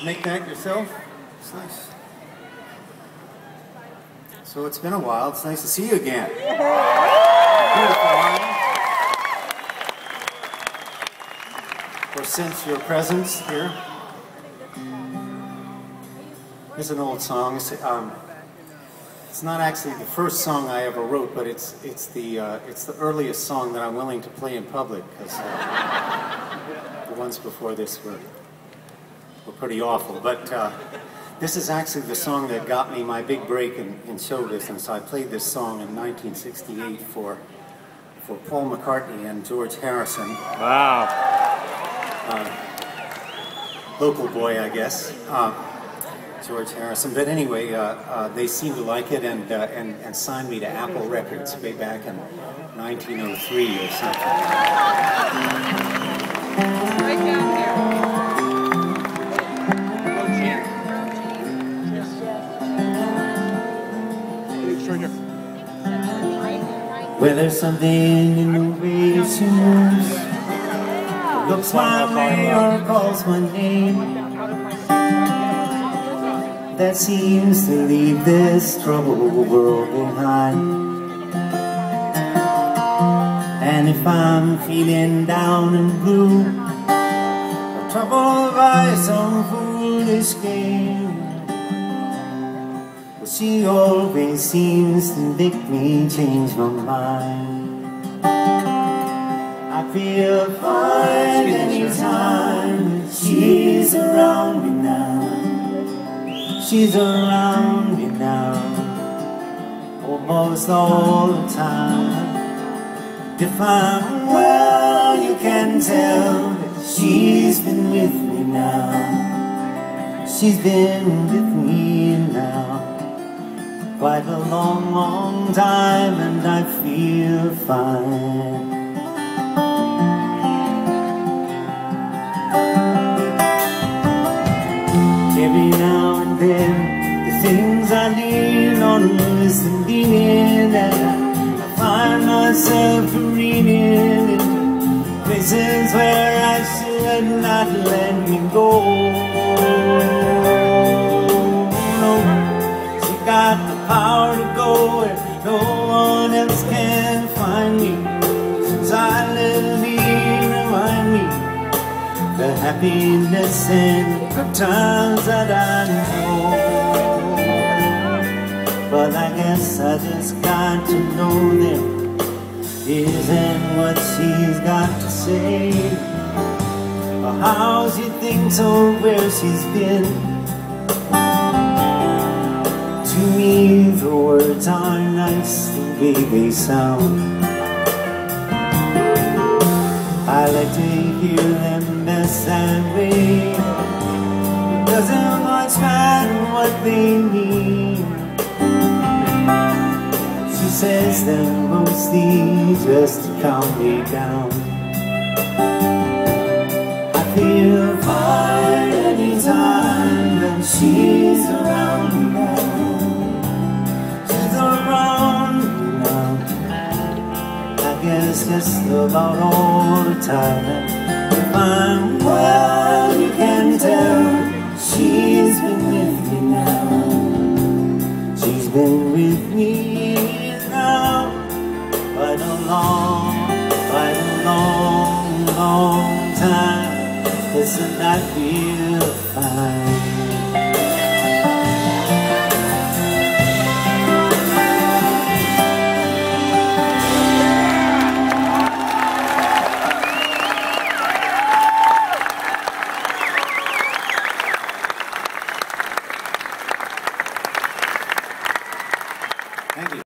You make that yourself? It's nice. So it's been a while. It's nice to see you again. Beautiful, Or sense your presence here. Here's an old song. It's, um, it's not actually the first song I ever wrote, but it's it's the uh, it's the earliest song that I'm willing to play in public because uh, the ones before this were were pretty awful. But uh, this is actually the song that got me my big break in, in show business. I played this song in 1968 for for Paul McCartney and George Harrison. Wow. Uh, local boy, I guess. Uh, George Harrison. But anyway, uh, uh, they seemed to like it and, uh, and, and signed me to Apple Records way back in 1903 or something. Well, there's something in the way she moves. Looks my way or calls my name that seems to leave this troubled world behind. And if I'm feeling down and blue, or troubled by some foolish game, she always seems to make me change my mind. I feel fine anytime she's around me now. She's around me now Almost all the time If I'm well, you can tell That she's been with me now She's been with me Quite a long, long time And I feel fine. Every now and then The things I lean on listening in And I find myself reading in Places where I should not let me go power to go where no one else can find me. Me remind me The happiness and good times that I know. But I guess I just got to know them Isn't what she's got to say. Or how she thinks or where she's been the words are nice the way they sound. I like to hear them best that way It doesn't much matter what they mean. She says them mostly just to calm me down. I feel fine anytime that she's around guess about all the time If I'm well, you can tell She's been with me now. She's been with me now. Quite a long, quite a long, long time. Listen, I feel fine